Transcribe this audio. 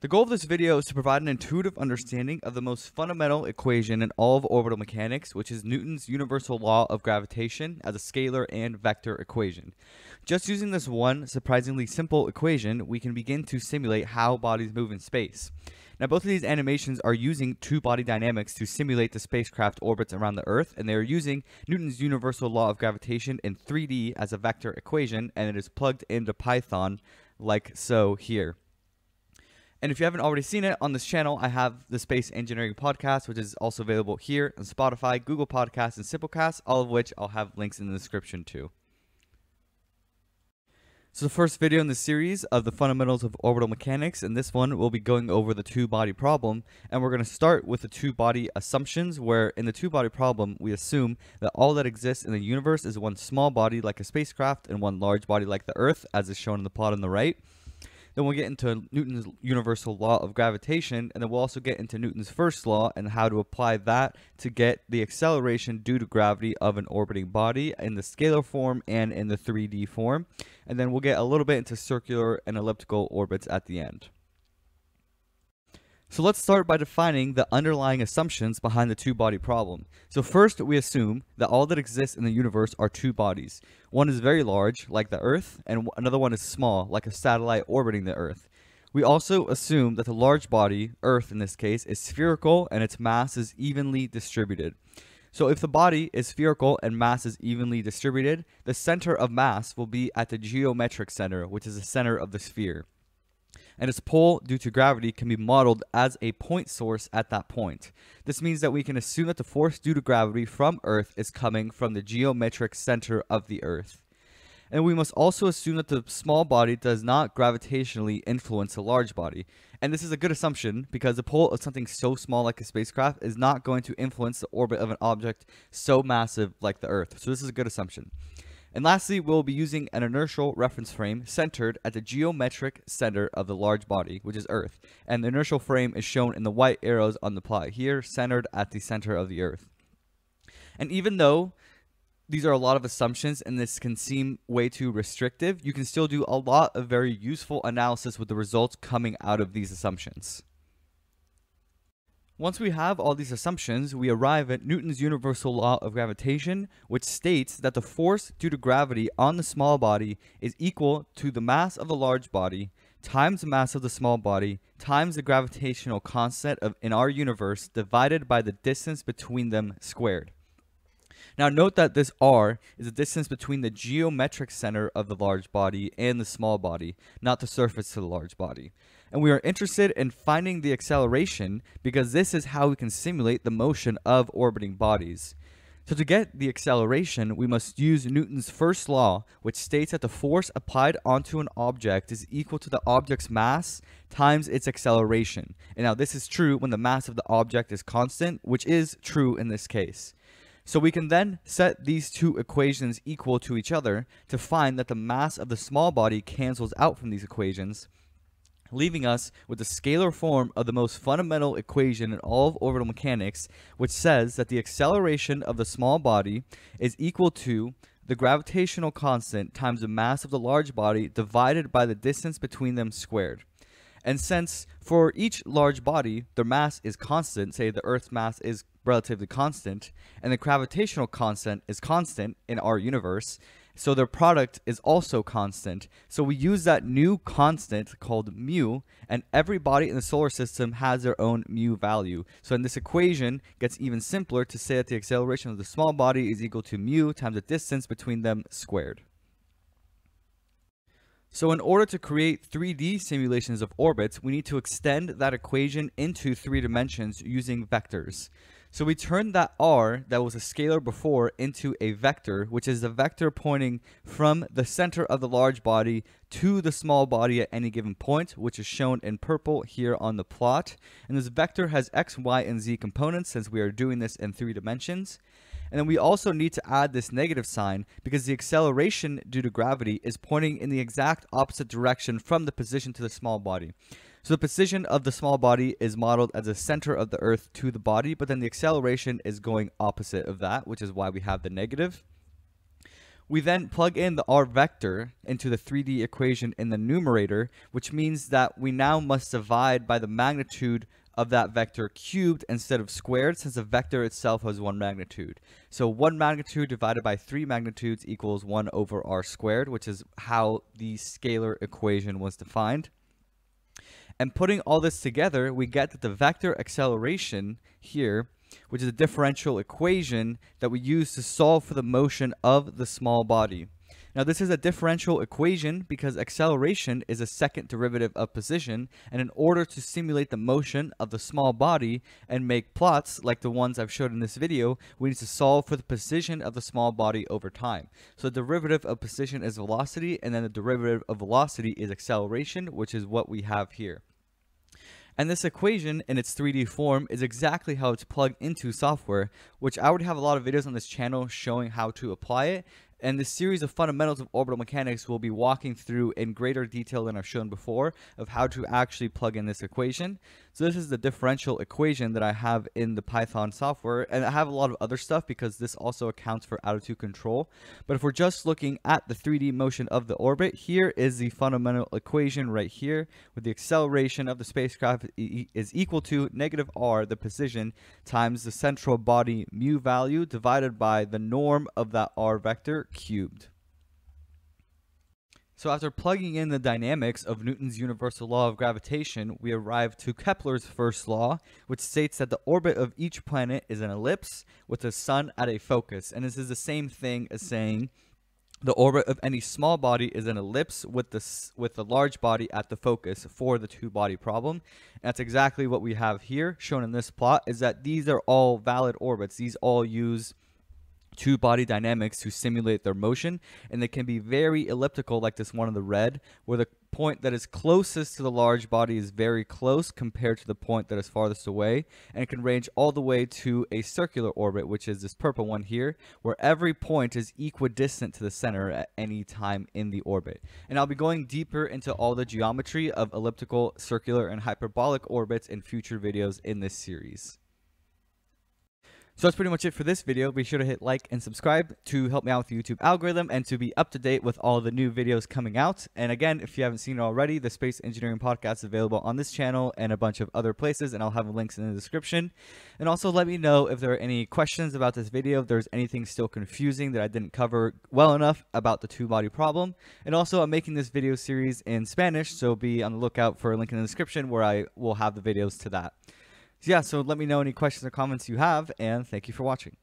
The goal of this video is to provide an intuitive understanding of the most fundamental equation in all of orbital mechanics, which is Newton's universal law of gravitation as a scalar and vector equation. Just using this one surprisingly simple equation, we can begin to simulate how bodies move in space. Now, both of these animations are using two-body dynamics to simulate the spacecraft orbits around the Earth, and they are using Newton's universal law of gravitation in 3D as a vector equation, and it is plugged into Python like so here. And if you haven't already seen it on this channel, I have the Space Engineering Podcast, which is also available here on Spotify, Google Podcasts, and Simplecast, all of which I'll have links in the description too. So the first video in the series of the fundamentals of orbital mechanics, and this one we'll be going over the two-body problem, and we're going to start with the two-body assumptions, where in the two-body problem we assume that all that exists in the universe is one small body like a spacecraft and one large body like the Earth, as is shown in the plot on the right. Then we'll get into Newton's universal law of gravitation, and then we'll also get into Newton's first law and how to apply that to get the acceleration due to gravity of an orbiting body in the scalar form and in the 3D form. And then we'll get a little bit into circular and elliptical orbits at the end. So let's start by defining the underlying assumptions behind the two-body problem. So first, we assume that all that exists in the universe are two bodies. One is very large, like the Earth, and another one is small, like a satellite orbiting the Earth. We also assume that the large body, Earth in this case, is spherical and its mass is evenly distributed. So if the body is spherical and mass is evenly distributed, the center of mass will be at the geometric center, which is the center of the sphere and its pull due to gravity can be modeled as a point source at that point. This means that we can assume that the force due to gravity from Earth is coming from the geometric center of the Earth. And we must also assume that the small body does not gravitationally influence a large body. And this is a good assumption because the pull of something so small like a spacecraft is not going to influence the orbit of an object so massive like the Earth. So this is a good assumption. And lastly, we'll be using an inertial reference frame centered at the geometric center of the large body, which is Earth. And the inertial frame is shown in the white arrows on the plot here, centered at the center of the Earth. And even though these are a lot of assumptions and this can seem way too restrictive, you can still do a lot of very useful analysis with the results coming out of these assumptions. Once we have all these assumptions, we arrive at Newton's universal law of gravitation, which states that the force due to gravity on the small body is equal to the mass of the large body times the mass of the small body times the gravitational constant of in our universe divided by the distance between them squared. Now note that this r is the distance between the geometric center of the large body and the small body, not the surface to the large body and we are interested in finding the acceleration because this is how we can simulate the motion of orbiting bodies. So to get the acceleration, we must use Newton's first law, which states that the force applied onto an object is equal to the object's mass times its acceleration. And now this is true when the mass of the object is constant, which is true in this case. So we can then set these two equations equal to each other to find that the mass of the small body cancels out from these equations, leaving us with the scalar form of the most fundamental equation in all of orbital mechanics, which says that the acceleration of the small body is equal to the gravitational constant times the mass of the large body divided by the distance between them squared. And since for each large body, their mass is constant, say the Earth's mass is relatively constant, and the gravitational constant is constant in our universe, so their product is also constant. So we use that new constant called mu, and every body in the solar system has their own mu value. So in this equation gets even simpler to say that the acceleration of the small body is equal to mu times the distance between them squared. So in order to create 3D simulations of orbits, we need to extend that equation into three dimensions using vectors. So we turn that r that was a scalar before into a vector, which is the vector pointing from the center of the large body to the small body at any given point, which is shown in purple here on the plot. And this vector has x, y, and z components since we are doing this in three dimensions. And then we also need to add this negative sign because the acceleration due to gravity is pointing in the exact opposite direction from the position to the small body. So the position of the small body is modeled as the center of the Earth to the body, but then the acceleration is going opposite of that, which is why we have the negative. We then plug in the r vector into the 3D equation in the numerator, which means that we now must divide by the magnitude of that vector cubed instead of squared since the vector itself has one magnitude. So one magnitude divided by three magnitudes equals 1 over r squared, which is how the scalar equation was defined. And putting all this together, we get that the vector acceleration here which is a differential equation that we use to solve for the motion of the small body. Now this is a differential equation because acceleration is a second derivative of position and in order to simulate the motion of the small body and make plots like the ones I've showed in this video, we need to solve for the position of the small body over time. So the derivative of position is velocity and then the derivative of velocity is acceleration which is what we have here. And this equation in its 3D form is exactly how it's plugged into software, which I would have a lot of videos on this channel showing how to apply it. And this series of fundamentals of orbital mechanics we'll be walking through in greater detail than I've shown before of how to actually plug in this equation. So this is the differential equation that I have in the Python software. And I have a lot of other stuff because this also accounts for attitude control. But if we're just looking at the 3D motion of the orbit, here is the fundamental equation right here with the acceleration of the spacecraft is equal to negative r, the position, times the central body mu value divided by the norm of that r vector cubed. So after plugging in the dynamics of Newton's universal law of gravitation, we arrive to Kepler's first law, which states that the orbit of each planet is an ellipse with the sun at a focus. And this is the same thing as saying the orbit of any small body is an ellipse with the with the large body at the focus for the two body problem. And that's exactly what we have here shown in this plot is that these are all valid orbits. These all use two body dynamics to simulate their motion and they can be very elliptical like this one in the red where the point that is closest to the large body is very close compared to the point that is farthest away and it can range all the way to a circular orbit which is this purple one here where every point is equidistant to the center at any time in the orbit and I'll be going deeper into all the geometry of elliptical circular and hyperbolic orbits in future videos in this series. So that's pretty much it for this video. Be sure to hit like and subscribe to help me out with the YouTube algorithm and to be up to date with all the new videos coming out. And again, if you haven't seen it already, the Space Engineering Podcast is available on this channel and a bunch of other places, and I'll have links in the description. And also let me know if there are any questions about this video, if there's anything still confusing that I didn't cover well enough about the two-body problem. And also, I'm making this video series in Spanish, so be on the lookout for a link in the description where I will have the videos to that. Yeah, so let me know any questions or comments you have, and thank you for watching.